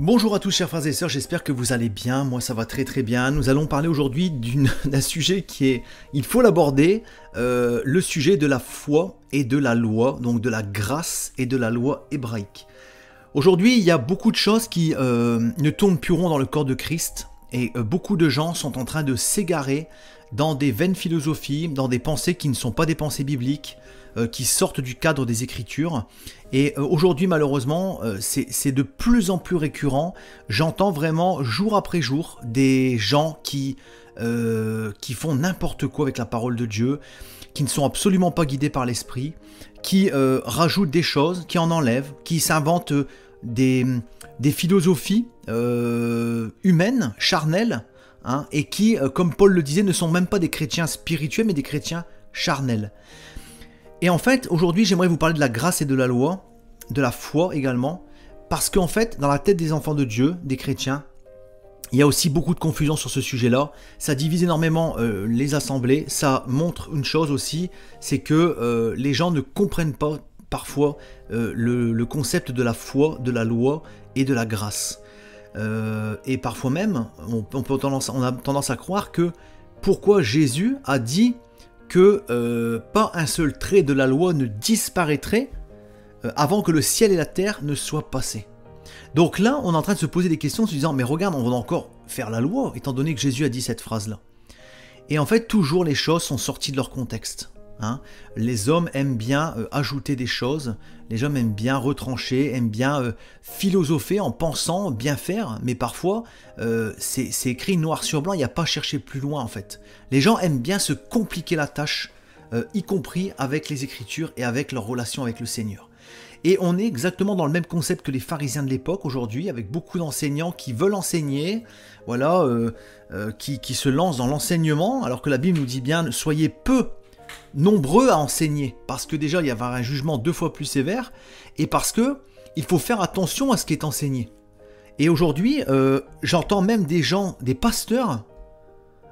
Bonjour à tous chers frères et sœurs, j'espère que vous allez bien, moi ça va très très bien. Nous allons parler aujourd'hui d'un sujet qui est, il faut l'aborder, euh, le sujet de la foi et de la loi, donc de la grâce et de la loi hébraïque. Aujourd'hui il y a beaucoup de choses qui euh, ne tournent plus rond dans le corps de Christ et euh, beaucoup de gens sont en train de s'égarer dans des vaines philosophies, dans des pensées qui ne sont pas des pensées bibliques, qui sortent du cadre des Écritures. Et euh, aujourd'hui, malheureusement, euh, c'est de plus en plus récurrent. J'entends vraiment jour après jour des gens qui, euh, qui font n'importe quoi avec la parole de Dieu, qui ne sont absolument pas guidés par l'esprit, qui rajoutent des choses, qui en enlèvent, qui s'inventent des, des, philosophies humaines, charnelles, hein, et qui, comme Paul le disait, ne sont même pas des chrétiens spirituels, mais des chrétiens charnels. Et en fait, aujourd'hui, j'aimerais vous parler de la grâce et de la loi, de la foi également, parce qu'en fait, dans la tête des enfants de Dieu, des chrétiens, il y a aussi beaucoup de confusion sur ce sujet-là. Ça divise énormément euh, les assemblées. Ça montre une chose aussi, c'est que euh, les gens ne comprennent pas parfois euh, le, concept de la foi, de la loi et de la grâce. et parfois même, on, a tendance à croire que pourquoi Jésus a dit que euh, pas un seul trait de la loi ne disparaîtrait euh, avant que le ciel et la terre ne soient passés. Donc là, on est en train de se poser des questions en se disant, mais regarde, on va encore faire la loi, étant donné que Jésus a dit cette phrase-là. Et en fait, toujours les choses sont sorties de leur contexte. Hein. Les hommes aiment bien euh, ajouter des choses, les hommes aiment bien retrancher, aiment bien euh, philosopher en pensant bien faire, mais parfois euh, c'est écrit noir sur blanc, il n'y a pas à chercher plus loin en fait. Les gens aiment bien se compliquer la tâche, y compris avec les Écritures et avec leur relation avec le Seigneur. Et on est exactement dans le même concept que les pharisiens de l'époque aujourd'hui, avec beaucoup d'enseignants qui veulent enseigner, voilà, qui, qui se lancent dans l'enseignement, alors que la Bible nous dit bien soyez peu nombreux à enseigner, parce que déjà il y avait un jugement deux fois plus sévère, et parce que il faut faire attention à ce qui est enseigné. Et aujourd'hui, euh, j'entends même des gens, des pasteurs,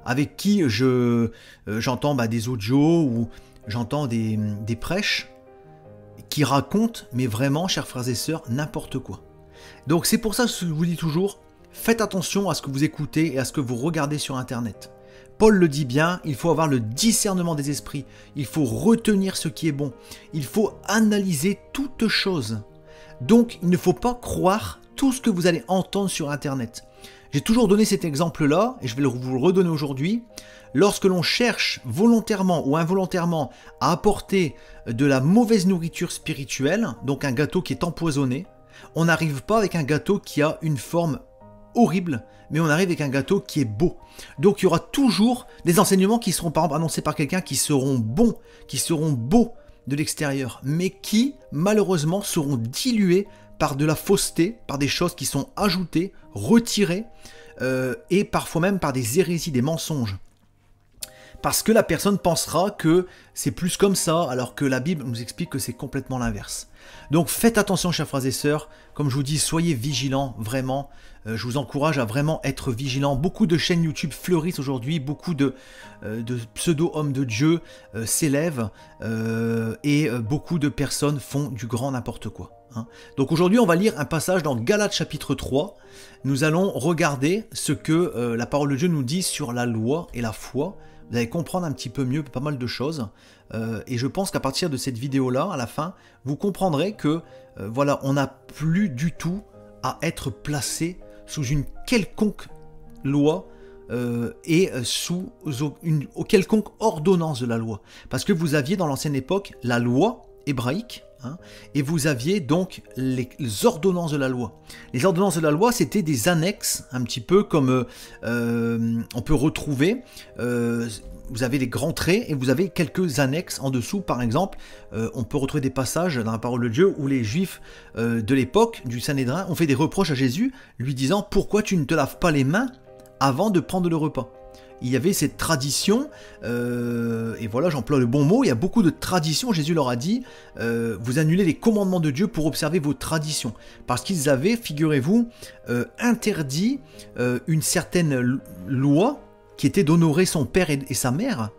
avec qui je euh, j'entends bah, des audios ou j'entends des, des prêches, qui racontent, mais vraiment, chers frères et sœurs, n'importe quoi. Donc c'est pour ça que je vous dis toujours, faites attention à ce que vous écoutez et à ce que vous regardez sur Internet. Paul le dit bien, il faut avoir le discernement des esprits, il faut retenir ce qui est bon, il faut analyser toutes choses. Donc il ne faut pas croire tout ce que vous allez entendre sur Internet. J'ai toujours donné cet exemple-là, et je vais vous le redonner aujourd'hui. Lorsque l'on cherche volontairement ou involontairement à apporter de la mauvaise nourriture spirituelle, donc un gâteau qui est empoisonné, on n'arrive pas avec un gâteau qui a une forme horrible, mais on arrive avec un gâteau qui est beau. Donc il y aura toujours des enseignements qui seront par exemple annoncés par quelqu'un qui seront bons, qui seront beaux de l'extérieur, mais qui malheureusement seront dilués par de la fausseté, par des choses qui sont ajoutées, retirées, euh, et parfois même par des hérésies, des mensonges. Parce que la personne pensera que c'est plus comme ça, alors que la Bible nous explique que c'est complètement l'inverse. Donc faites attention, chers frères et sœurs. Comme je vous dis, soyez vigilants, vraiment. Euh, je vous encourage à vraiment être vigilants. Beaucoup de chaînes YouTube fleurissent aujourd'hui, beaucoup de, euh, pseudo-hommes de Dieu euh, s'élèvent, et beaucoup de personnes font du grand n'importe quoi. Hein. Donc aujourd'hui, on va lire un passage dans Galates chapitre 3. Nous allons regarder ce que la parole de Dieu nous dit sur la loi et la foi vous allez comprendre un petit peu mieux pas mal de choses. Et je pense qu'à partir de cette vidéo-là, à la fin, vous comprendrez que voilà, on n'a plus du tout à être placé sous une quelconque loi euh, et sous une, quelconque ordonnance de la loi. Parce que vous aviez dans l'ancienne époque la loi hébraïque, Hein, et vous aviez donc les, ordonnances de la loi. Les ordonnances de la loi, c'était des annexes, un petit peu comme euh, on peut retrouver. Euh, vous avez les grands traits et vous avez quelques annexes en dessous. Par exemple, euh, on peut retrouver des passages dans la parole de Dieu où les juifs de l'époque du Sanhédrin ont fait des reproches à Jésus, lui disant Pourquoi tu ne te laves pas les mains avant de prendre le repas? Il y avait cette tradition, euh, et voilà, j'emploie le bon mot, il y a beaucoup de traditions, Jésus leur a dit, euh, vous annulez les commandements de Dieu pour observer vos traditions. Parce qu'ils avaient, figurez-vous, euh, interdit une certaine loi qui était d'honorer son père et, sa mère,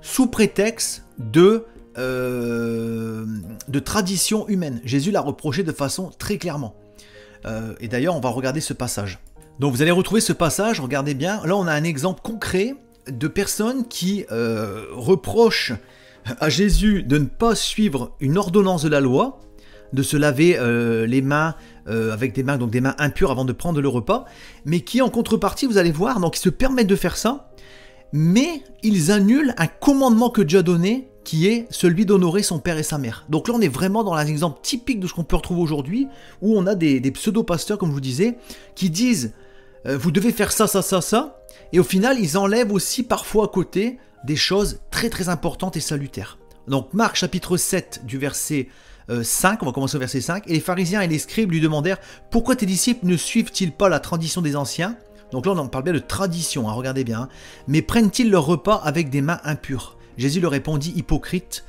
sous prétexte de, de tradition humaine. Jésus l'a reproché de façon très clairement. et d'ailleurs, on va regarder ce passage. Donc vous allez retrouver ce passage, regardez bien, là on a un exemple concret de personnes qui euh, reprochent à Jésus de ne pas suivre une ordonnance de la loi, de se laver euh, les mains euh, avec des mains, donc des mains impures avant de prendre le repas, mais qui en contrepartie, vous allez voir, donc ils se permettent de faire ça, mais ils annulent un commandement que Dieu a donné qui est celui d'honorer son père et sa mère. Donc là, on est vraiment dans un exemple typique de ce qu'on peut retrouver aujourd'hui, où on a des, pseudo-pasteurs, comme je vous disais, qui disent euh, vous devez faire ça, ça, ça, ça. Et au final, ils enlèvent aussi parfois à côté des choses très très importantes et salutaires. Donc Marc chapitre 7 du verset 5, euh, on va commencer au verset 5, et les pharisiens et les scribes lui demandèrent pourquoi tes disciples ne suivent-ils pas la tradition des anciens? Donc là on parle bien de tradition, hein, regardez bien, hein. mais prennent-ils leur repas avec des mains impures? Jésus leur répondit, hypocrite,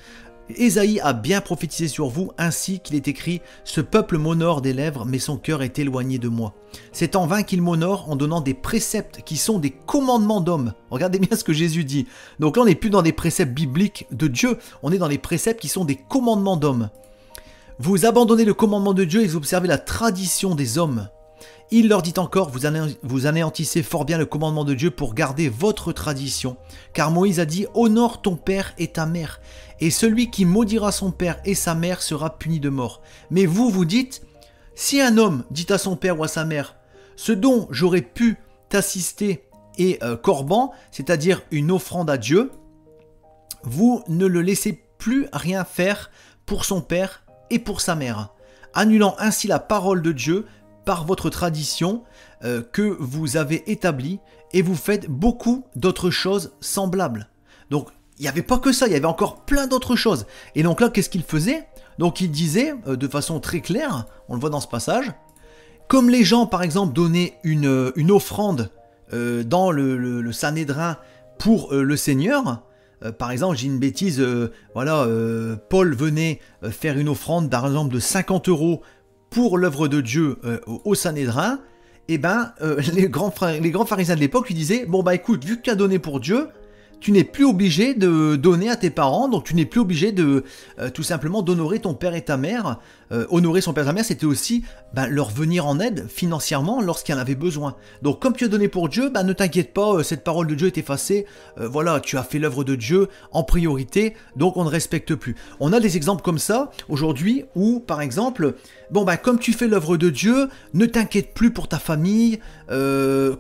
Ésaïe a bien prophétisé sur vous, ainsi qu'il est écrit Ce peuple m'honore des lèvres, mais son cœur est éloigné de moi. C'est en vain qu'il m'honore en donnant des préceptes qui sont des commandements d'hommes. Regardez bien ce que Jésus dit. Donc là, on n'est plus dans des préceptes bibliques de Dieu, on est dans des préceptes qui sont des commandements d'hommes. Vous abandonnez le commandement de Dieu et vous observez la tradition des hommes. Il leur dit encore, vous anéantissez fort bien le commandement de Dieu pour garder votre tradition. Car Moïse a dit, honore ton père et ta mère, et celui qui maudira son père et sa mère sera puni de mort. Mais vous, vous dites, si un homme dit à son père ou à sa mère, ce dont j'aurais pu t'assister est euh, corban, c'est-à-dire une offrande à Dieu, vous ne le laissez plus rien faire pour son père et pour sa mère, annulant ainsi la parole de Dieu par votre tradition euh, que vous avez établie et vous faites beaucoup d'autres choses semblables. Donc il n'y avait pas que ça, il y avait encore plein d'autres choses. Et donc là, qu'est-ce qu'il faisait? Donc il disait euh, de façon très claire, on le voit dans ce passage, comme les gens par exemple donnaient une, euh, une offrande dans le, le, Sanhédrin pour le Seigneur, par exemple, j'ai une bêtise, voilà, Paul venait faire une offrande, par exemple, de 50 euros pour l'œuvre de Dieu euh, au Sanhédrin, eh ben, euh, les, grands, les grands pharisiens de l'époque lui disaient, bon bah écoute, vu que tu donné pour Dieu, tu n'es plus obligé de donner à tes parents, donc tu n'es plus obligé de euh, tout simplement d'honorer ton père et ta mère. Euh, honorer son père et sa mère, c'était aussi ben, leur venir en aide financièrement lorsqu'il en avait besoin. Donc comme tu as donné pour Dieu, ben, ne t'inquiète pas, euh, cette parole de Dieu est effacée. voilà, tu as fait l'œuvre de Dieu en priorité, donc on ne respecte plus. On a des exemples comme ça aujourd'hui où, par exemple, bon ben comme tu fais l'œuvre de Dieu, ne t'inquiète plus pour ta famille,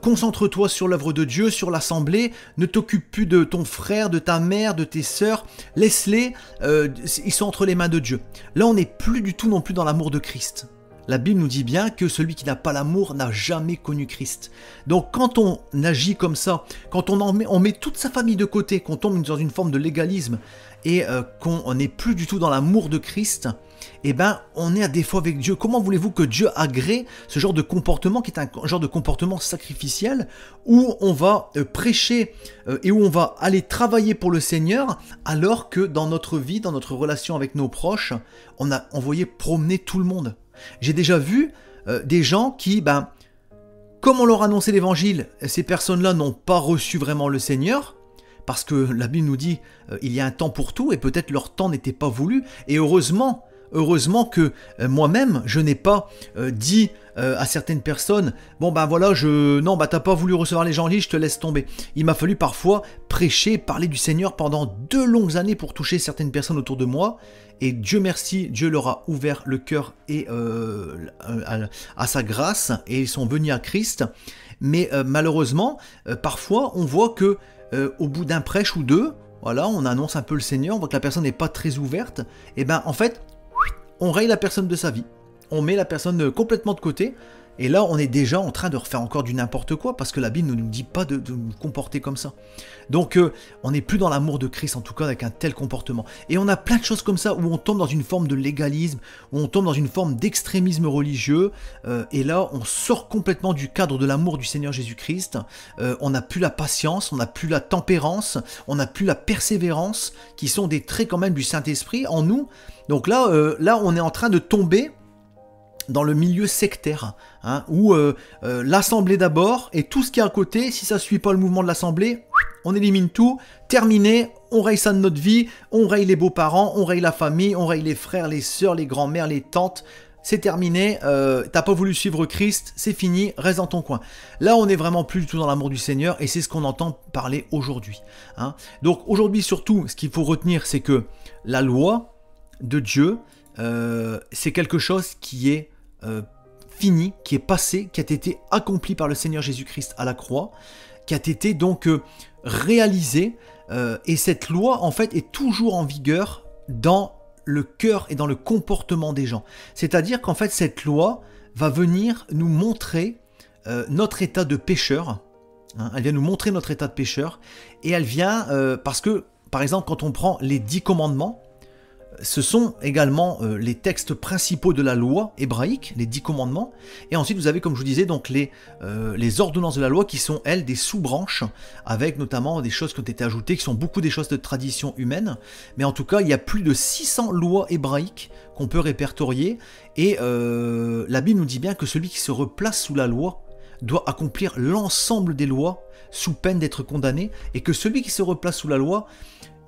concentre-toi sur l'œuvre de Dieu, sur l'assemblée, ne t'occupe plus de ton frère, de ta mère, de tes sœurs, laisse-les, euh, ils sont entre les mains de Dieu. Là, on n'est plus du tout non plus dans l'amour de Christ. La Bible nous dit bien que celui qui n'a pas l'amour n'a jamais connu Christ. Donc quand on agit comme ça, quand on, met, on met toute sa famille de côté, qu'on tombe dans une forme de légalisme et euh, qu'on n'est plus du tout dans l'amour de Christ, eh ben, on est à défaut avec Dieu. Comment voulez-vous que Dieu agrée ce genre de comportement qui est un genre de comportement sacrificiel où on va euh, prêcher euh, et où on va aller travailler pour le Seigneur alors que dans notre vie, dans notre relation avec nos proches, on a envoyé promener tout le monde? J'ai déjà vu euh, des gens qui, ben, comme on leur annonçait l'évangile, ces personnes-là n'ont pas reçu vraiment le Seigneur, parce que la Bible nous dit il y a un temps pour tout et peut-être leur temps n'était pas voulu. Et heureusement, heureusement que euh, moi-même, je n'ai pas euh, dit euh, à certaines personnes, bon ben voilà, je non, bah t'as pas voulu recevoir les gens je te laisse tomber. Il m'a fallu parfois prêcher, parler du Seigneur pendant deux longues années pour toucher certaines personnes autour de moi. Et Dieu merci, Dieu leur a ouvert le cœur et à, sa grâce et ils sont venus à Christ. Mais malheureusement, parfois on voit que au bout d'un prêche ou deux, voilà, on annonce un peu le Seigneur, on voit que la personne n'est pas très ouverte, et ben en fait, on raye la personne de sa vie, on met la personne complètement de côté, Et là, on est déjà en train de refaire encore du n'importe quoi, parce que la Bible ne nous dit pas de, nous comporter comme ça. Donc, euh, on n'est plus dans l'amour de Christ, en tout cas, avec un tel comportement. Et on a plein de choses comme ça, où on tombe dans une forme de légalisme, où on tombe dans une forme d'extrémisme religieux, euh, et là, on sort complètement du cadre de l'amour du Seigneur Jésus-Christ. Euh, on n'a plus la patience, on n'a plus la tempérance, on n'a plus la persévérance, qui sont des traits quand même du Saint-Esprit en nous. Donc là, là, on est en train de tomber dans le milieu sectaire, hein, où euh, euh, l'assemblée d'abord, et tout ce qui est à côté, si ça suit pas le mouvement de l'assemblée, on élimine tout, terminé, on raye ça de notre vie, on raye les beaux-parents, on raye la famille, on raye les frères, les sœurs, les grands-mères, les tantes, c'est terminé, euh, t'as pas voulu suivre Christ, c'est fini, reste dans ton coin. Là, on est vraiment plus du tout dans l'amour du Seigneur, et c'est ce qu'on entend parler aujourd'hui. Hein. Donc aujourd'hui, surtout, ce qu'il faut retenir, c'est que la loi de Dieu, c'est quelque chose qui est euh, fini, qui est passé, qui a été accompli par le Seigneur Jésus-Christ à la croix, qui a été donc euh, réalisé. Euh, et cette loi, en fait, est toujours en vigueur dans le cœur et dans le comportement des gens. C'est-à-dire qu'en fait, cette loi va venir nous montrer notre état de pécheur. Hein. elle vient nous montrer notre état de pécheur. Et elle vient parce que, par exemple, quand on prend les dix commandements, ce sont également euh, les textes principaux de la loi hébraïque, les dix commandements, et ensuite vous avez, comme je vous disais, donc les, euh, les ordonnances de la loi qui sont, elles, des sous-branches, avec notamment des choses qui ont été ajoutées, qui sont beaucoup des choses de tradition humaine, mais en tout cas, il y a plus de 600 lois hébraïques qu'on peut répertorier, et euh, la Bible nous dit bien que celui qui se replace sous la loi doit accomplir l'ensemble des lois sous peine d'être condamné, et que celui qui se replace sous la loi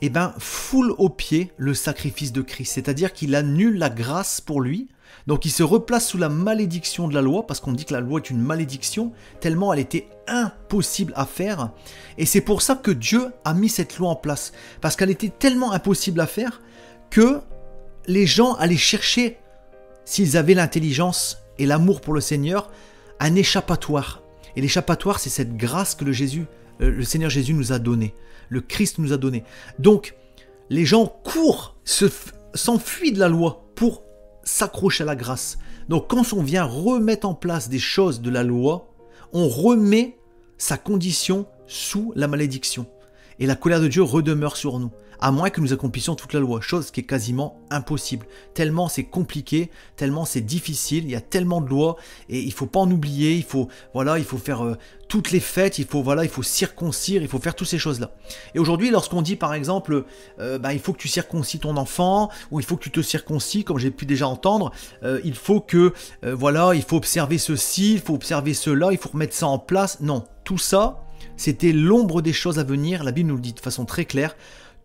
eh ben, foule au pied le sacrifice de Christ, c'est-à-dire qu'il annule la grâce pour lui, donc il se replace sous la malédiction de la loi, parce qu'on dit que la loi est une malédiction, tellement elle était impossible à faire, et c'est pour ça que Dieu a mis cette loi en place, parce qu'elle était tellement impossible à faire que les gens allaient chercher, s'ils avaient l'intelligence et l'amour pour le Seigneur, un échappatoire. Et l'échappatoire, c'est cette grâce que le, Jésus, euh, le Seigneur Jésus nous a donnée le Christ nous a donné. Donc, les gens courent, s'enfuient de la loi pour s'accrocher à la grâce. Donc, quand on vient remettre en place des choses de la loi, on remet sa condition sous la malédiction. Et la colère de Dieu redemeure sur nous à moins que nous accomplissions toute la loi, chose qui est quasiment impossible. Tellement c'est compliqué, tellement c'est difficile, il y a tellement de lois et il faut pas en oublier, il faut voilà, il faut faire euh, toutes les fêtes, il faut voilà, il faut circoncire, il faut faire toutes ces choses-là. Et aujourd'hui, lorsqu'on dit par exemple, euh, bah, il faut que tu circoncis ton enfant ou il faut que tu te circoncis, comme j'ai pu déjà entendre, euh, il faut que voilà, il faut observer ceci, il faut observer cela, il faut remettre ça en place. Non, tout ça, c'était l'ombre des choses à venir. La Bible nous le dit de façon très claire.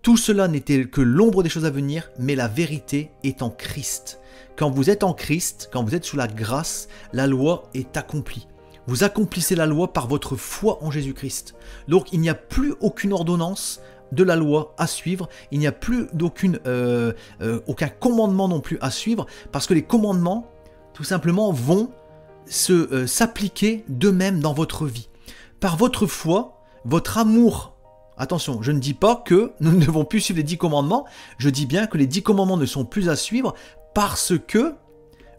Tout cela n'était que l'ombre des choses à venir, mais la vérité est en Christ. Quand vous êtes en Christ, quand vous êtes sous la grâce, la loi est accomplie. Vous accomplissez la loi par votre foi en Jésus-Christ. Donc il n'y a plus aucune ordonnance de la loi à suivre, il n'y a plus euh, euh, aucun commandement non plus à suivre, parce que les commandements, tout simplement, vont se euh, s'appliquer d'eux-mêmes dans votre vie. Par votre foi, votre amour Attention, je ne dis pas que nous ne devons plus suivre les dix commandements, je dis bien que les dix commandements ne sont plus à suivre parce que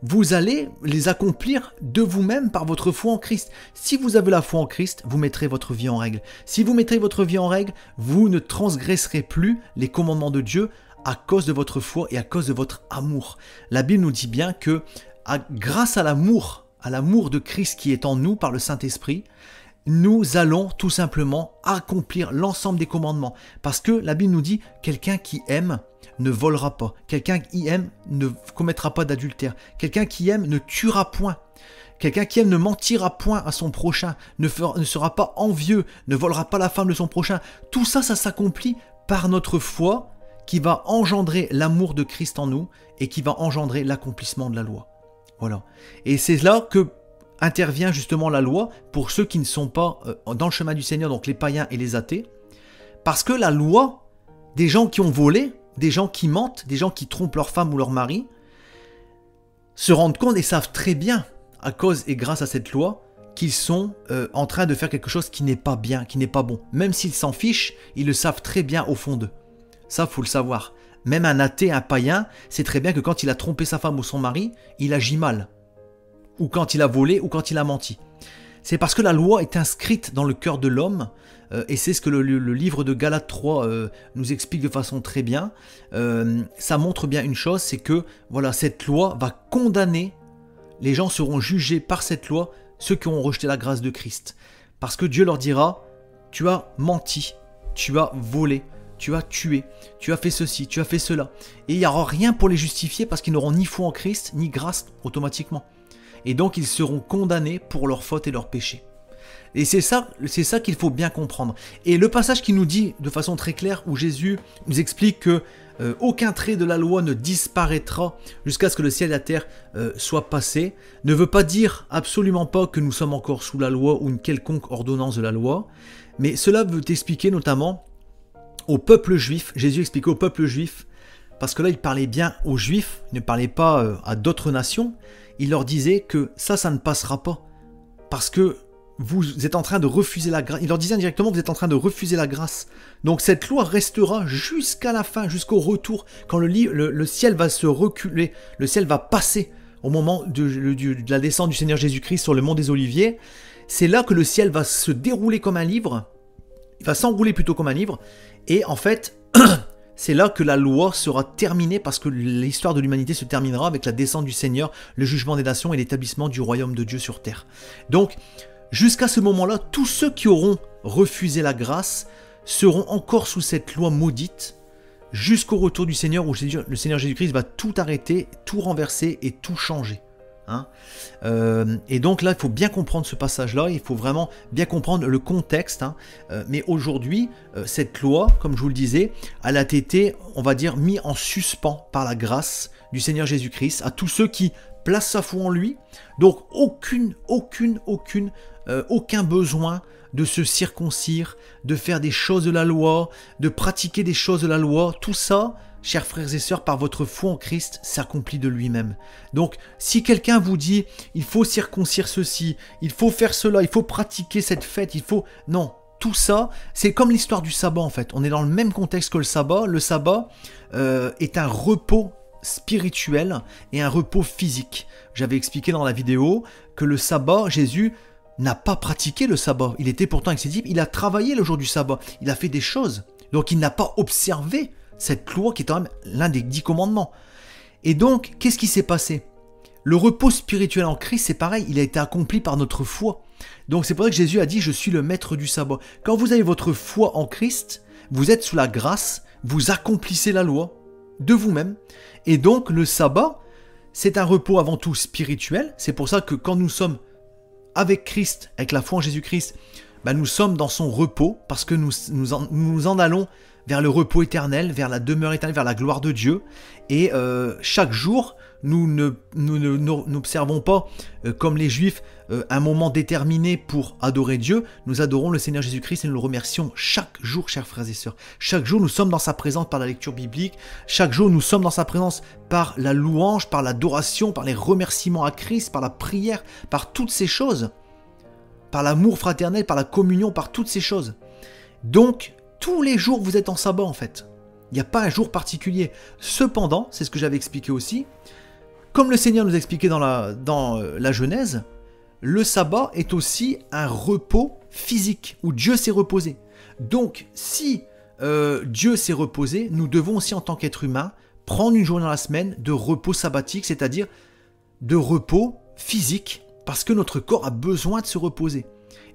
vous allez les accomplir de vous-même par votre foi en Christ. Si vous avez la foi en Christ, vous mettrez votre vie en règle. Si vous mettrez votre vie en règle, vous ne transgresserez plus les commandements de Dieu à cause de votre foi et à cause de votre amour. La Bible nous dit bien que grâce à l'amour, à l'amour de Christ qui est en nous par le Saint-Esprit, nous allons tout simplement accomplir l'ensemble des commandements. Parce que la Bible nous dit, quelqu'un qui aime ne volera pas. Quelqu'un qui aime ne commettra pas d'adultère. Quelqu'un qui aime ne tuera point. Quelqu'un qui aime ne mentira point à son prochain, ne, sera pas envieux, ne volera pas la femme de son prochain. Tout ça, ça s'accomplit par notre foi qui va engendrer l'amour de Christ en nous et qui va engendrer l'accomplissement de la loi. Voilà. Et c'est là que intervient justement la loi pour ceux qui ne sont pas euh, dans le chemin du Seigneur, donc les païens et les athées. Parce que la loi, des gens qui ont volé, des gens qui mentent, des gens qui trompent leur femme ou leur mari, se rendent compte et savent très bien, à cause et grâce à cette loi, qu'ils sont euh, en train de faire quelque chose qui n'est pas bien, qui n'est pas bon. Même s'ils s'en fichent, ils le savent très bien au fond d'eux. Ça, faut le savoir. Même un athée, un païen, sait très bien que quand il a trompé sa femme ou son mari, il agit mal. Ou quand il a volé, ou quand il a menti. C'est parce que la loi est inscrite dans le cœur de l'homme, euh, et c'est ce que le, livre de Galates 3 euh, nous explique de façon très bien. Euh, ça montre bien une chose, c'est que voilà, cette loi va condamner, les gens seront jugés par cette loi, ceux qui ont rejeté la grâce de Christ. Parce que Dieu leur dira, tu as menti, tu as volé, tu as tué, tu as fait ceci, tu as fait cela. Et il n'y aura rien pour les justifier parce qu'ils n'auront ni foi en Christ, ni grâce automatiquement. Et donc ils seront condamnés pour leurs fautes et leurs péchés. Et c'est ça, c'est ça qu'il faut bien comprendre. Et le passage qui nous dit de façon très claire, où Jésus nous explique que euh, aucun trait de la loi ne disparaîtra jusqu'à ce que le ciel et la terre euh, soient passés, ne veut pas dire absolument pas que nous sommes encore sous la loi ou une quelconque ordonnance de la loi, mais cela veut expliquer notamment au peuple juif, Jésus expliquait au peuple juif, parce que là il parlait bien aux juifs, il ne parlait pas euh, à d'autres nations, il leur disait que ça, ça ne passera pas, parce que vous êtes en train de refuser la grâce. Il leur disait indirectement, vous êtes en train de refuser la grâce. Donc cette loi restera jusqu'à la fin, jusqu'au retour, quand le, ciel va se reculer, le ciel va passer au moment de la descente du Seigneur Jésus-Christ sur le mont des Oliviers. C'est là que le ciel va se dérouler comme un livre, il va s'enrouler plutôt comme un livre, et en fait, c'est là que la loi sera terminée parce que l'histoire de l'humanité se terminera avec la descente du Seigneur, le jugement des nations et l'établissement du royaume de Dieu sur terre. Donc, jusqu'à ce moment-là, tous ceux qui auront refusé la grâce seront encore sous cette loi maudite jusqu'au retour du Seigneur où le Seigneur Jésus-Christ va tout arrêter, tout renverser et tout changer. Hein. Euh, et donc là, il faut bien comprendre ce passage-là, il faut vraiment bien comprendre le contexte. Hein. Euh, mais aujourd'hui, euh, cette loi, comme je vous le disais, elle a été, on va dire, mise en suspens par la grâce du Seigneur Jésus-Christ à tous ceux qui placent sa foi en lui. Donc aucune, aucune, aucune, aucun besoin de se circoncire, de faire des choses de la loi, de pratiquer des choses de la loi. Tout ça, chers frères et sœurs, par votre foi en Christ, s'accomplit de lui-même. Donc, si quelqu'un vous dit, il faut circoncire ceci, il faut faire cela, il faut pratiquer cette fête, il faut... Non, tout ça, c'est comme l'histoire du sabbat en fait. On est dans le même contexte que le sabbat. Le sabbat euh, est un repos spirituel et un repos physique. J'avais expliqué dans la vidéo que le sabbat, Jésus n'a pas pratiqué le sabbat. Il était pourtant avec il a travaillé le jour du sabbat, il a fait des choses. Donc il n'a pas observé cette loi qui est quand même l'un des dix commandements. Et donc, qu'est-ce qui s'est passé? Le repos spirituel en Christ, c'est pareil, il a été accompli par notre foi. Donc c'est pour ça que Jésus a dit, je suis le maître du sabbat. Quand vous avez votre foi en Christ, vous êtes sous la grâce, vous accomplissez la loi de vous-même. Et donc le sabbat, c'est un repos avant tout spirituel. C'est pour ça que quand nous sommes avec Christ, avec la foi en Jésus-Christ, ben nous sommes dans son repos parce que nous, nous, nous en allons vers le repos éternel, vers la demeure éternelle, vers la gloire de Dieu. Et euh, chaque jour, nous n'observons ne, pas, euh, comme les Juifs, euh, un moment déterminé pour adorer Dieu. Nous adorons le Seigneur Jésus-Christ et nous le remercions chaque jour, chers frères et sœurs. Chaque jour, nous sommes dans sa présence par la lecture biblique. Chaque jour, nous sommes dans sa présence par la louange, par l'adoration, par les remerciements à Christ, par la prière, par toutes ces choses. Par l'amour fraternel, par la communion, par toutes ces choses. Donc, tous les jours vous êtes en sabbat en fait. Il n'y a pas un jour particulier. Cependant, c'est ce que j'avais expliqué aussi, comme le Seigneur nous a expliqué dans la, euh, Genèse, le sabbat est aussi un repos physique, où Dieu s'est reposé. Donc, si euh, Dieu s'est reposé, nous devons aussi en tant qu'être humain prendre une journée dans la semaine de repos sabbatique, c'est-à-dire de repos physique, parce que notre corps a besoin de se reposer.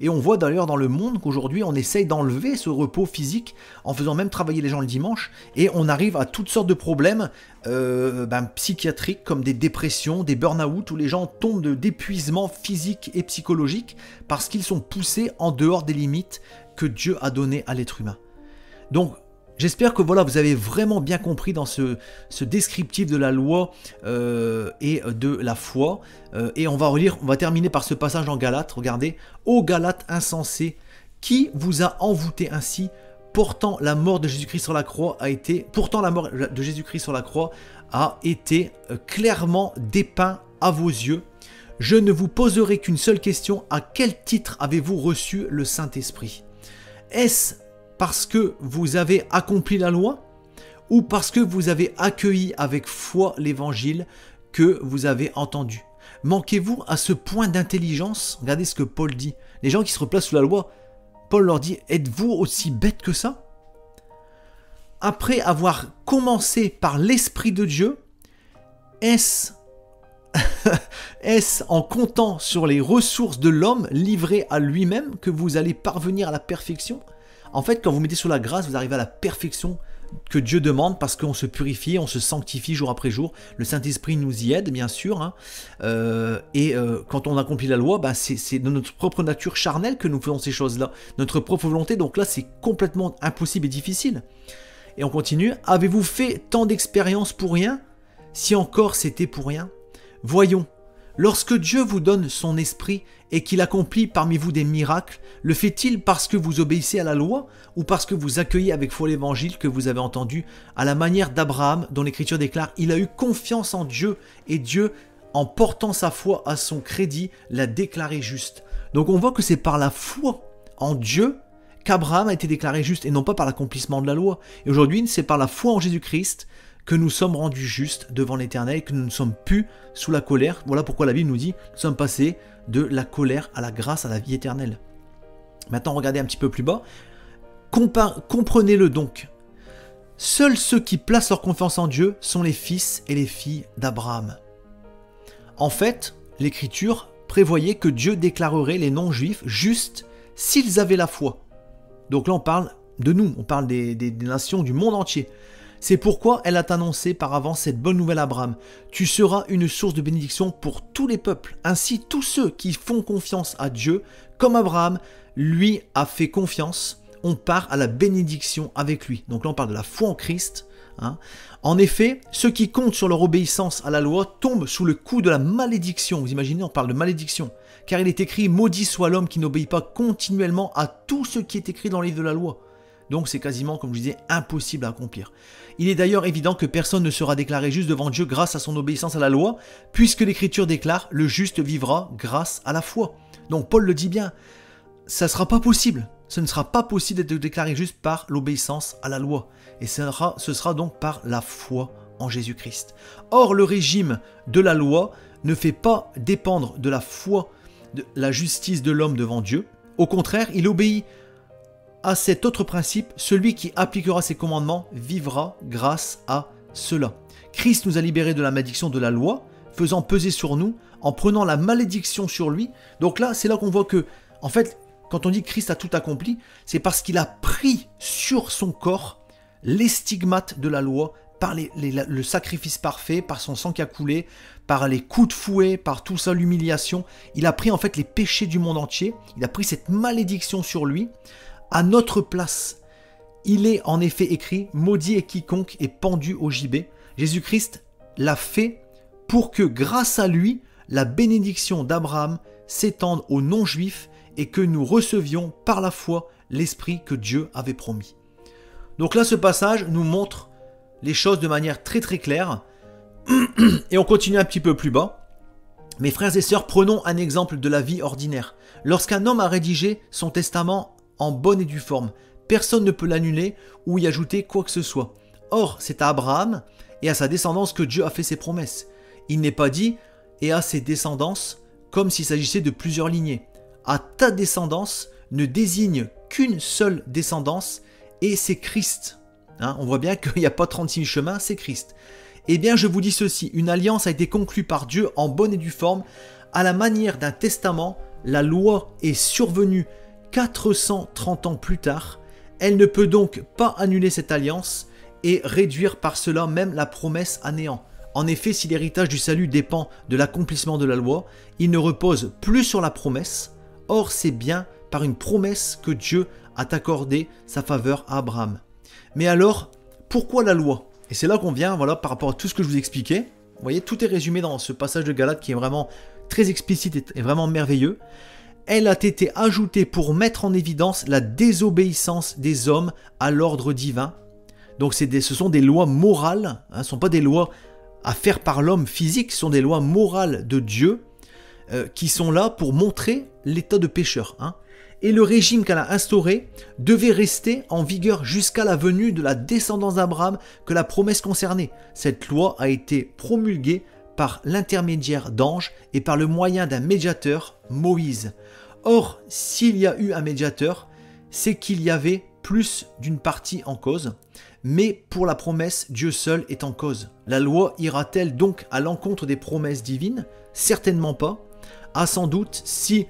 Et on voit d'ailleurs dans le monde qu'aujourd'hui on essaye d'enlever ce repos physique en faisant même travailler les gens le dimanche et on arrive à toutes sortes de problèmes euh, ben, psychiatriques comme des dépressions, des burn-out où les gens tombent d'épuisement physique et psychologique parce qu'ils sont poussés en dehors des limites que Dieu a données à l'être humain. J'espère que voilà, vous avez vraiment bien compris dans ce, descriptif de la loi euh, et de la foi. Euh, et on va relire, on va terminer par ce passage en Galate. Regardez, ô Galate insensé, qui vous a envoûté ainsi Pourtant la mort de Jésus-Christ sur la croix a été, pourtant la mort de Jésus-Christ sur la croix a été euh, clairement dépeint à vos yeux. Je ne vous poserai qu'une seule question à quel titre avez-vous reçu le Saint-Esprit? Est-ce parce que vous avez accompli la loi ou parce que vous avez accueilli avec foi l'évangile que vous avez entendu? Manquez-vous à ce point d'intelligence? Regardez ce que Paul dit. Les gens qui se replacent sous la loi, Paul leur dit, êtes-vous aussi bêtes que ça? Après avoir commencé par l'Esprit de Dieu, est-ce est-ce en comptant sur les ressources de l'homme livré à lui-même que vous allez parvenir à la perfection? En fait, quand vous mettez sous la grâce, vous arrivez à la perfection que Dieu demande parce qu'on se purifie, on se sanctifie jour après jour. Le Saint-Esprit nous y aide, bien sûr. Hein. Euh, et euh, quand on accomplit la loi, bah, c'est de notre propre nature charnelle que nous faisons ces choses-là, notre propre volonté. Donc là, c'est complètement impossible et difficile. Et on continue. Avez-vous fait tant d'expériences pour rien? Si encore c'était pour rien? Voyons, Lorsque Dieu vous donne son esprit et qu'il accomplit parmi vous des miracles, le fait-il parce que vous obéissez à la loi ou parce que vous accueillez avec foi l'évangile que vous avez entendu à la manière d'Abraham dont l'Écriture déclare il a eu confiance en Dieu et Dieu en portant sa foi à son crédit l'a déclaré juste. Donc on voit que c'est par la foi en Dieu qu'Abraham a été déclaré juste et non pas par l'accomplissement de la loi. Et aujourd'hui c'est par la foi en Jésus-Christ que nous sommes rendus justes devant l'Éternel, que nous ne sommes plus sous la colère. Voilà pourquoi la Bible nous dit nous sommes passés de la colère à la grâce, à la vie éternelle. Maintenant, regardez un petit peu plus bas. Comprenez-le donc. Seuls ceux qui placent leur confiance en Dieu sont les fils et les filles d'Abraham. En fait, l'Écriture prévoyait que Dieu déclarerait les non-juifs justes s'ils avaient la foi. Donc là, on parle de nous, on parle des nations du monde entier. C'est pourquoi elle a annoncé par avance cette bonne nouvelle à Abraham. Tu seras une source de bénédiction pour tous les peuples. Ainsi, tous ceux qui font confiance à Dieu, comme Abraham, lui a fait confiance, on part à la bénédiction avec lui. Donc là, on parle de la foi en Christ. Hein. En effet, ceux qui comptent sur leur obéissance à la loi tombent sous le coup de la malédiction. Vous imaginez, on parle de malédiction. Car il est écrit, maudit soit l'homme qui n'obéit pas continuellement à tout ce qui est écrit dans le livre de la loi. Donc c'est quasiment, comme je disais, impossible à accomplir. Il est d'ailleurs évident que personne ne sera déclaré juste devant Dieu grâce à son obéissance à la loi, puisque l'Écriture déclare le juste vivra grâce à la foi. Donc Paul le dit bien, ça ne sera pas possible. Ce ne sera pas possible d'être déclaré juste par l'obéissance à la loi. Et ce sera, donc par la foi en Jésus-Christ. Or, le régime de la loi ne fait pas dépendre de la foi, de la justice de l'homme devant Dieu. Au contraire, il obéit à cet autre principe, celui qui appliquera ses commandements vivra grâce à cela. Christ nous a libérés de la malédiction de la loi, faisant peser sur nous, en prenant la malédiction sur lui. Donc là, c'est là qu'on voit que, en fait, quand on dit Christ a tout accompli, c'est parce qu'il a pris sur son corps les stigmates de la loi par le sacrifice parfait, par son sang qui a coulé, par les coups de fouet, par tout ça, l'humiliation. Il a pris en fait les péchés du monde entier, il a pris cette malédiction sur lui, à notre place. Il est en effet écrit, maudit est quiconque est pendu au gibet. Jésus-Christ l'a fait pour que grâce à lui, la bénédiction d'Abraham s'étende aux non-juifs et que nous recevions par la foi l'Esprit que Dieu avait promis. Donc là, ce passage nous montre les choses de manière très très claire. Et on continue un petit peu plus bas. Mes frères et sœurs, prenons un exemple de la vie ordinaire. Lorsqu'un homme a rédigé son testament en bonne et due forme. Personne ne peut l'annuler ou y ajouter quoi que ce soit. Or, c'est à Abraham et à sa descendance que Dieu a fait ses promesses. Il n'est pas dit et à ses descendances comme s'il s'agissait de plusieurs lignées. À ta descendance ne désigne qu'une seule descendance et c'est Christ. Hein, on voit bien qu'il n'y a pas 36 chemins, c'est Christ. Eh bien, je vous dis ceci, une alliance a été conclue par Dieu en bonne et due forme, à la manière d'un testament, la loi est survenue 430 ans plus tard, elle ne peut donc pas annuler cette alliance et réduire par cela même la promesse à néant. En effet, si l'héritage du salut dépend de l'accomplissement de la loi, il ne repose plus sur la promesse, or c'est bien par une promesse que Dieu a accordé sa faveur à Abraham. Mais alors, pourquoi la loi? Et c'est là qu'on vient, voilà, par rapport à tout ce que je vous expliquais. Vous voyez, tout est résumé dans ce passage de Galate qui est vraiment très explicite et vraiment merveilleux elle a été ajoutée pour mettre en évidence la désobéissance des hommes à l'ordre divin. Donc ce sont des lois morales, hein, ce ne sont pas des lois à faire par l'homme physique, ce sont des lois morales de Dieu euh, qui sont là pour montrer l'état de pécheur. Hein. Et le régime qu'elle a instauré devait rester en vigueur jusqu'à la venue de la descendance d'Abraham que la promesse concernait. Cette loi a été promulguée par l'intermédiaire d'anges et par le moyen d'un médiateur, Moïse. Or, s'il y a eu un médiateur, c'est qu'il y avait plus d'une partie en cause, mais pour la promesse, Dieu seul est en cause. La loi ira-t-elle donc à l'encontre des promesses divines? Certainement pas. Ah sans doute, si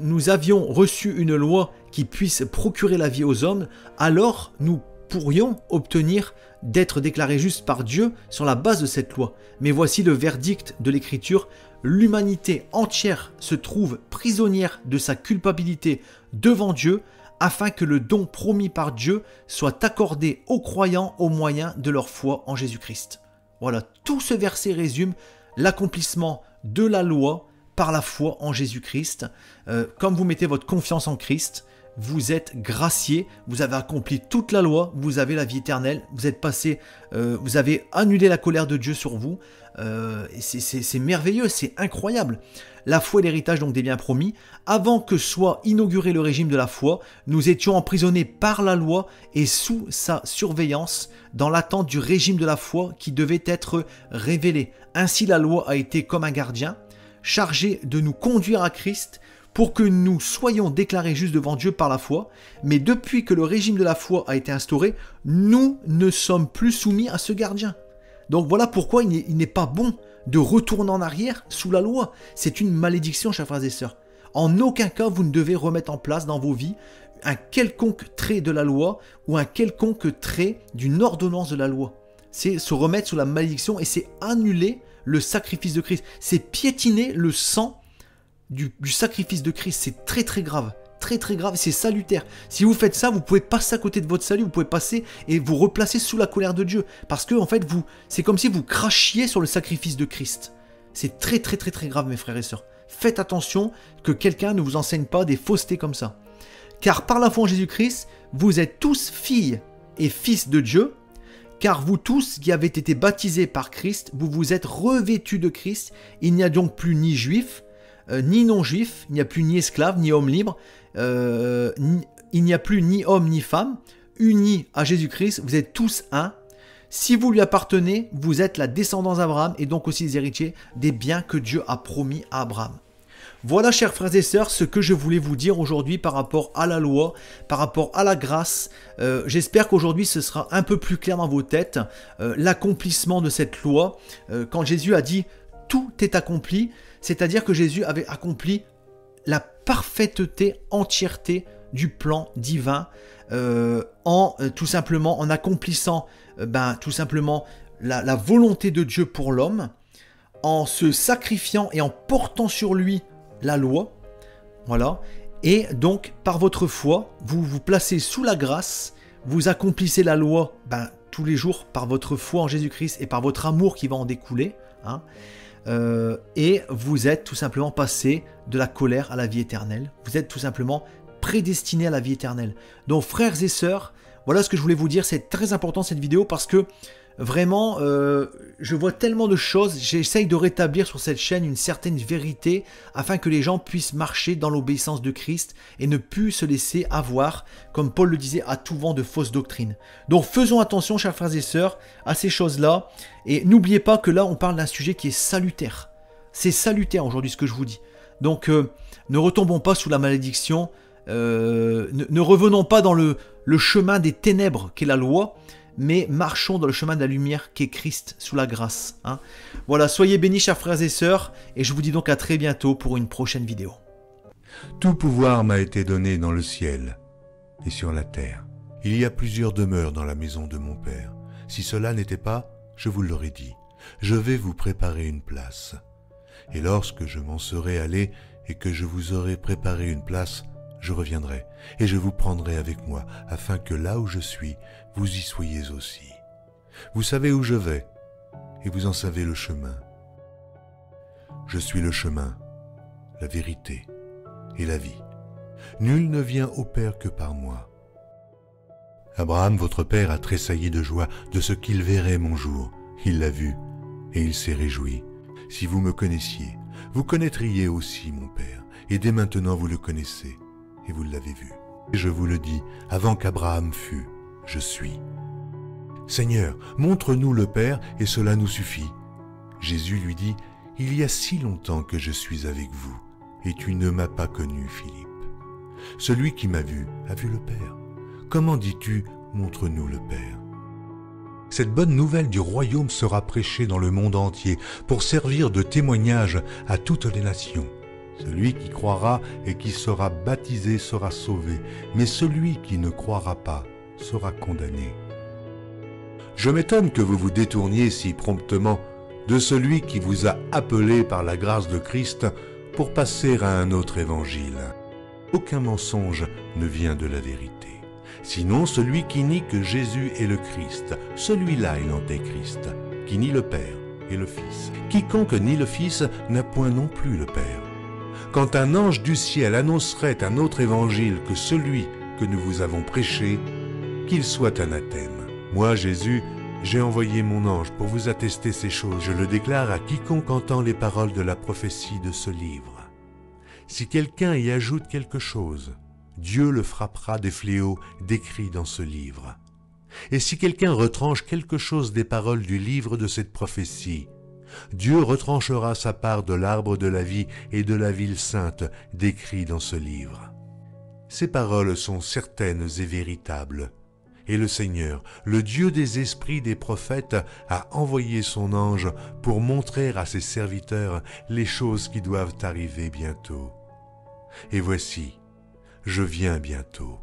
nous avions reçu une loi qui puisse procurer la vie aux hommes, alors nous pourrions obtenir d'être déclarés justes par Dieu sur la base de cette loi. Mais voici le verdict de l'Écriture. L'humanité entière se trouve prisonnière de sa culpabilité devant Dieu afin que le don promis par Dieu soit accordé aux croyants au moyen de leur foi en Jésus-Christ. Voilà, tout ce verset résume l'accomplissement de la loi par la foi en Jésus-Christ. Euh, comme vous mettez votre confiance en Christ, vous êtes gracié, vous avez accompli toute la loi, vous avez la vie éternelle, vous êtes passé, euh, vous avez annulé la colère de Dieu sur vous. Euh, c'est merveilleux, c'est incroyable. La foi et l'héritage donc des biens promis. Avant que soit inauguré le régime de la foi, nous étions emprisonnés par la loi et sous sa surveillance dans l'attente du régime de la foi qui devait être révélé. Ainsi la loi a été comme un gardien chargé de nous conduire à Christ pour que nous soyons déclarés justes devant Dieu par la foi, mais depuis que le régime de la foi a été instauré, nous ne sommes plus soumis à ce gardien. Donc voilà pourquoi il n'est pas bon de retourner en arrière sous la loi. C'est une malédiction, chers frères et sœurs. En aucun cas, vous ne devez remettre en place dans vos vies un quelconque trait de la loi ou un quelconque trait d'une ordonnance de la loi. C'est se remettre sous la malédiction et c'est annuler le sacrifice de Christ. C'est piétiner le sang du, sacrifice de Christ. C'est très très grave. Très très grave, c'est salutaire. Si vous faites ça, vous pouvez passer à côté de votre salut, vous pouvez passer et vous replacer sous la colère de Dieu. Parce que en fait, vous, c'est comme si vous crachiez sur le sacrifice de Christ. C'est très très très très grave, mes frères et sœurs. Faites attention que quelqu'un ne vous enseigne pas des faussetés comme ça. Car par la foi en Jésus-Christ, vous êtes tous filles et fils de Dieu, car vous tous qui avez été baptisés par Christ, vous vous êtes revêtus de Christ. Il n'y a donc plus ni juif, euh, ni non-juif, il n'y a plus ni esclave, ni homme libre, euh, il n'y a plus ni homme ni femme, unis à Jésus-Christ, vous êtes tous un. Si vous lui appartenez, vous êtes la descendance d'Abraham et donc aussi les héritiers des biens que Dieu a promis à Abraham. Voilà, chers frères et sœurs, ce que je voulais vous dire aujourd'hui par rapport à la loi, par rapport à la grâce. Euh, j'espère qu'aujourd'hui ce sera un peu plus clair dans vos têtes, l'accomplissement de cette loi. quand Jésus a dit tout est accompli, c'est-à-dire que Jésus avait accompli la parfaiteté, entièreté du plan divin euh, en euh, tout simplement en accomplissant euh, ben, tout simplement la, volonté de Dieu pour l'homme, en se sacrifiant et en portant sur lui la loi. Voilà. Et donc, par votre foi, vous vous placez sous la grâce, vous accomplissez la loi ben, tous les jours par votre foi en Jésus-Christ et par votre amour qui va en découler. Hein. Euh, et vous êtes tout simplement passé de la colère à la vie éternelle. Vous êtes tout simplement prédestiné à la vie éternelle. Donc frères et sœurs, voilà ce que je voulais vous dire. C'est très important cette vidéo parce que Vraiment, euh, je vois tellement de choses, j'essaye de rétablir sur cette chaîne une certaine vérité afin que les gens puissent marcher dans l'obéissance de Christ et ne plus se laisser avoir, comme Paul le disait, à tout vent de fausses doctrines. Donc faisons attention, chers frères et sœurs, à ces choses-là, et n'oubliez pas que là, on parle d'un sujet qui est salutaire. C'est salutaire aujourd'hui ce que je vous dis. Donc euh, ne retombons pas sous la malédiction, euh, ne, revenons pas dans le, le chemin des ténèbres qu'est la loi, mais marchons dans le chemin de la lumière qu'est Christ sous la grâce. Hein. Voilà, soyez bénis chers frères et sœurs, et je vous dis donc à très bientôt pour une prochaine vidéo. Tout pouvoir m'a été donné dans le ciel et sur la terre. Il y a plusieurs demeures dans la maison de mon Père. Si cela n'était pas, je vous l'aurais dit, je vais vous préparer une place. Et lorsque je m'en serai allé et que je vous aurai préparé une place, je reviendrai, et je vous prendrai avec moi, afin que là où je suis, vous y soyez aussi. Vous savez où je vais, et vous en savez le chemin. Je suis le chemin, la vérité et la vie. Nul ne vient au Père que par moi. Abraham, votre Père, a tressailli de joie de ce qu'il verrait mon jour. Il l'a vu, et il s'est réjoui. Si vous me connaissiez, vous connaîtriez aussi mon Père, et dès maintenant vous le connaissez, et vous l'avez vu. Et je vous le dis, avant qu'Abraham fût, je suis. Seigneur, montre-nous le Père, et cela nous suffit. Jésus lui dit, Il y a si longtemps que je suis avec vous, et tu ne m'as pas connu, Philippe. Celui qui m'a vu a vu le Père. Comment dis-tu, montre-nous le Père? Cette bonne nouvelle du royaume sera prêchée dans le monde entier pour servir de témoignage à toutes les nations. Celui qui croira et qui sera baptisé sera sauvé, mais celui qui ne croira pas sera condamné. Je m'étonne que vous vous détourniez si promptement de celui qui vous a appelé par la grâce de Christ pour passer à un autre évangile. Aucun mensonge ne vient de la vérité. Sinon celui qui nie que Jésus est le Christ, celui-là est l'antéchrist, qui nie le Père et le Fils. Quiconque nie le Fils n'a point non plus le Père. Quand un ange du ciel annoncerait un autre évangile que celui que nous vous avons prêché, qu'il soit anathème. Moi, Jésus, j'ai envoyé mon ange pour vous attester ces choses. Je le déclare à quiconque entend les paroles de la prophétie de ce livre. Si quelqu'un y ajoute quelque chose, Dieu le frappera des fléaux décrits dans ce livre. Et si quelqu'un retranche quelque chose des paroles du livre de cette prophétie, Dieu retranchera sa part de l'arbre de la vie et de la ville sainte décrit dans ce livre. Ces paroles sont certaines et véritables. Et le Seigneur, le Dieu des esprits des prophètes, a envoyé son ange pour montrer à ses serviteurs les choses qui doivent arriver bientôt. Et voici, je viens bientôt.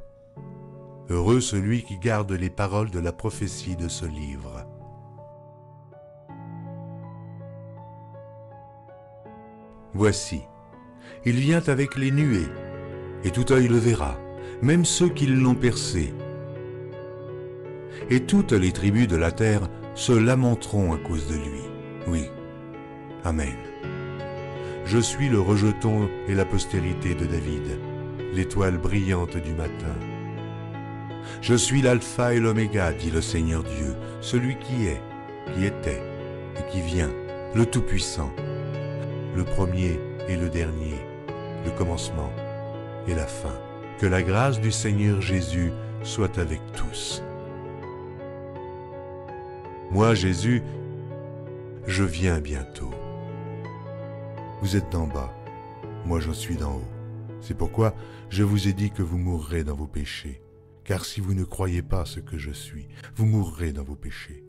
Heureux celui qui garde les paroles de la prophétie de ce livre. Voici, il vient avec les nuées, et tout œil le verra, même ceux qui l'ont percé. Et toutes les tribus de la terre se lamenteront à cause de lui. Oui. Amen. Je suis le rejeton et la postérité de David, l'étoile brillante du matin. Je suis l'alpha et l'oméga, dit le Seigneur Dieu, celui qui est, qui était et qui vient, le Tout-Puissant le premier et le dernier, le commencement et la fin. Que la grâce du Seigneur Jésus soit avec tous. Moi, Jésus, je viens bientôt. Vous êtes d'en bas, moi je suis d'en haut. C'est pourquoi je vous ai dit que vous mourrez dans vos péchés. Car si vous ne croyez pas ce que je suis, vous mourrez dans vos péchés.